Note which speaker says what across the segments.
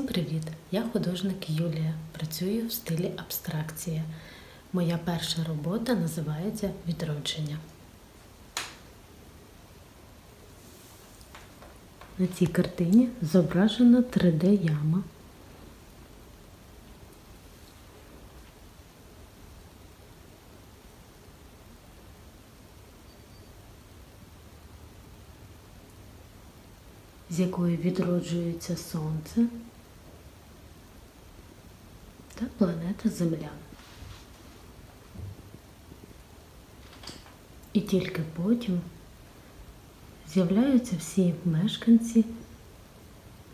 Speaker 1: привіт! Я художник Юлія. Працюю в стилі абстракція. Моя перша робота називається Відродження. На цій картині зображена 3D-яма. з якої відроджується Сонце та планета Земля. І тільки потім з'являються всі мешканці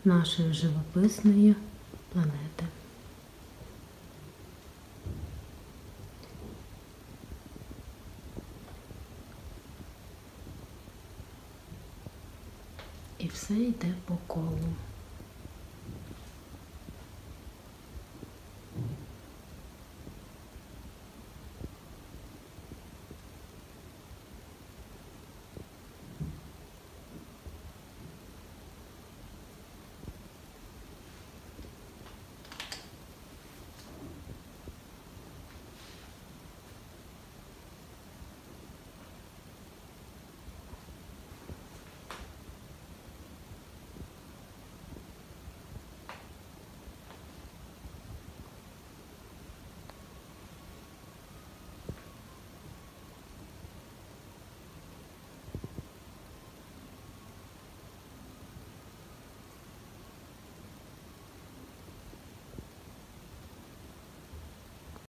Speaker 1: нашої живописної планети. І все йде по колу.